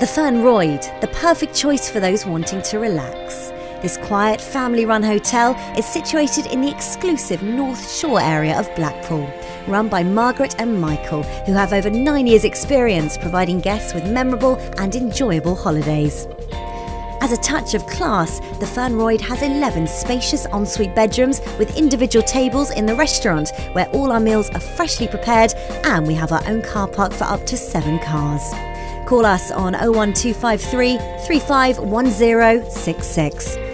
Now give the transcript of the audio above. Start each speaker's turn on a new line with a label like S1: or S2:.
S1: The Fernroyd, the perfect choice for those wanting to relax. This quiet family run hotel is situated in the exclusive North Shore area of Blackpool, run by Margaret and Michael, who have over nine years' experience providing guests with memorable and enjoyable holidays. As a touch of class, the Fernroyd has 11 spacious ensuite bedrooms with individual tables in the restaurant where all our meals are freshly prepared and we have our own car park for up to seven cars. Call us on 01253 351066.